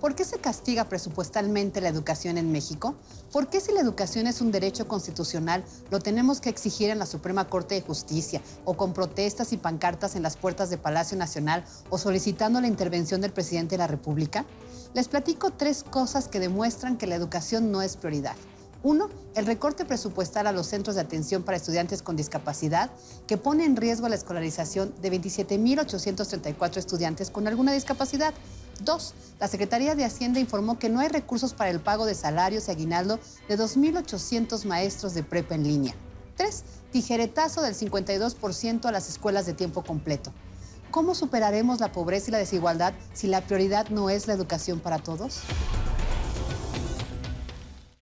¿Por qué se castiga presupuestalmente la educación en México? ¿Por qué si la educación es un derecho constitucional lo tenemos que exigir en la Suprema Corte de Justicia o con protestas y pancartas en las puertas de Palacio Nacional o solicitando la intervención del presidente de la República? Les platico tres cosas que demuestran que la educación no es prioridad. Uno, el recorte presupuestal a los centros de atención para estudiantes con discapacidad, que pone en riesgo la escolarización de 27.834 estudiantes con alguna discapacidad. Dos, la Secretaría de Hacienda informó que no hay recursos para el pago de salarios y aguinaldo de 2.800 maestros de prepa en línea. Tres, tijeretazo del 52% a las escuelas de tiempo completo. ¿Cómo superaremos la pobreza y la desigualdad si la prioridad no es la educación para todos?